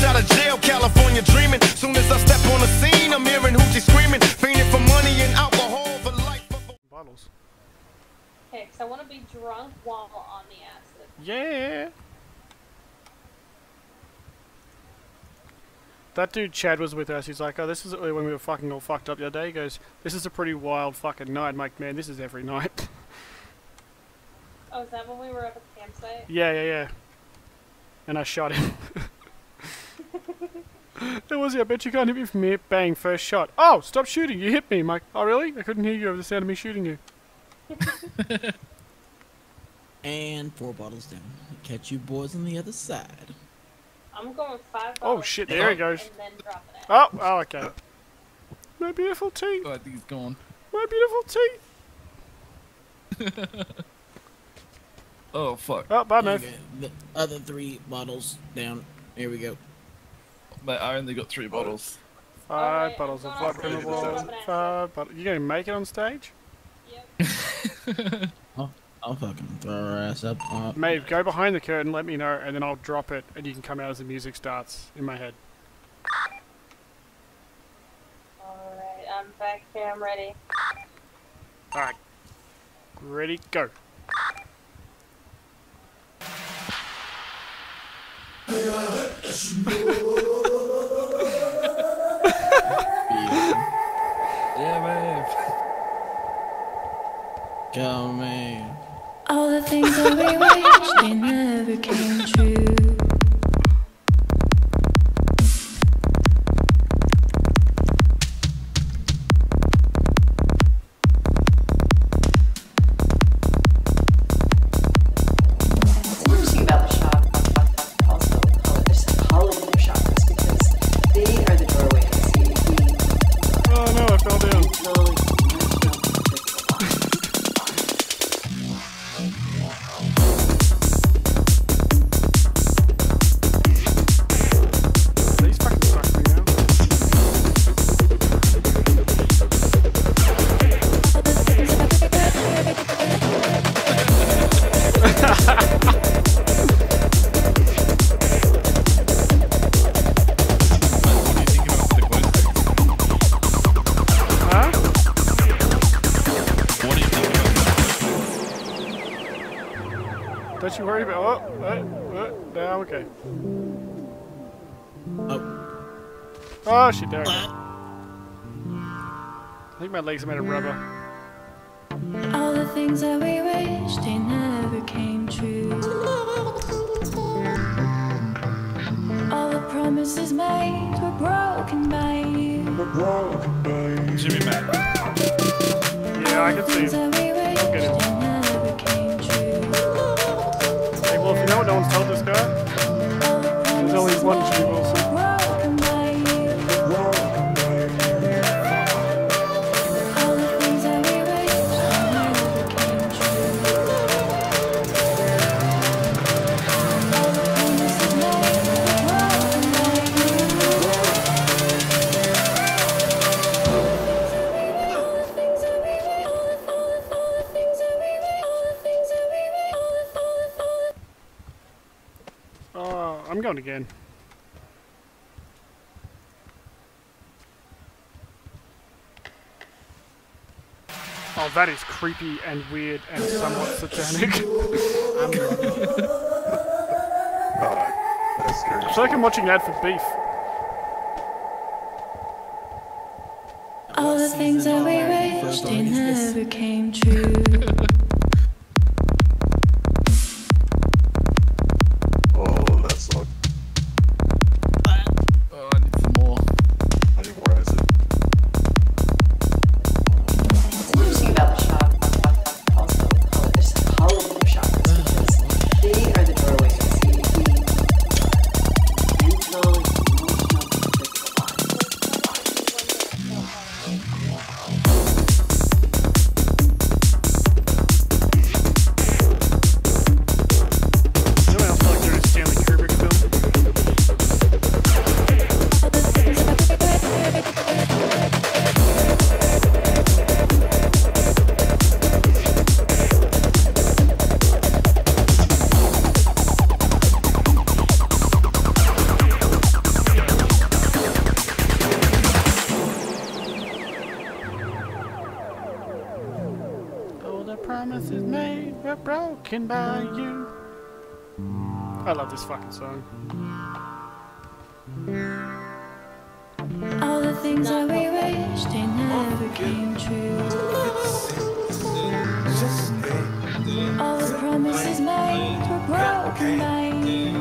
Fresh out of jail, California dreaming. Soon as I step on the scene, I'm hearing hoochie screaming. Fiending for money and alcohol, for life. of a- Bottles. Okay, because I want to be drunk while on the acid. Yeah. That dude Chad was with us. He's like, oh, this is when we were fucking all fucked up the other day. He goes, this is a pretty wild fucking night. I'm like, man, this is every night. Oh, is that when we were up at the campsite? yeah, yeah, yeah. And I shot him. There was he. I bet you can't hit me from here. Bang, first shot. Oh, stop shooting. You hit me. I'm oh, really? I couldn't hear you over the sound of me shooting you. And four bottles down. Catch you boys on the other side. I'm going five. Oh, shit, down there he goes. And then dropping it. Oh, oh, okay. My beautiful teeth. Oh, I think he's gone. My beautiful teeth. Oh fuck. Oh, bye, mate. Okay, the other three bottles down. Here we go. Mate, I only got three bottles. Five Alright, bottles of going vodka in the wall. Five bottles. You gonna make it on stage? Yep. I'll fucking throw her ass up. Uh, Mate, go behind the curtain, let me know, and then I'll drop it, and you can come out as the music starts in my head. Alright, I'm back here. I'm ready. Alright. Ready, go. Go, man. All the things that we wished they never came true. It's interesting about the chakras, you worry about. Oh, oh, oh, now okay. Oh, Oh shit, there I go. I think my legs are made of rubber. All the things that we wished they never came true. All the promises made were broken by you. Jimmy Mac? Yeah, I can see Oh, again. Oh, that is creepy and weird and somewhat satanic. I feel like I'm watching ad for beef. All the things that we wished never came true. Broken by you. I love this fucking song. All the things that we wished they never came true. All the promises made were broken by you.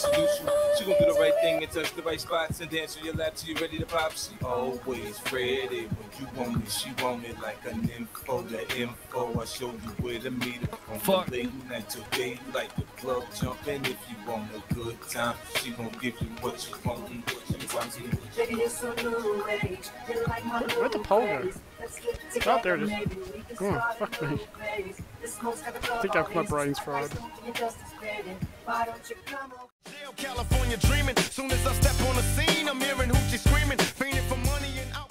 She gon' do the right thing and touch the right spots and dance on your lap till you're ready to pop. She always ready when you want it. She want it like an info, the info. I show you where to meet her. From Fuck. the late night till daylight, the club jumping. If you want a good time, she gon' give you what you want. She wants you. Where'd the pole go? Oh, there it is. Oh, fuck me. I think I've my brain's fried. California dreaming. Soon as I step on the scene, I'm hearing hoochie screaming, for money and out.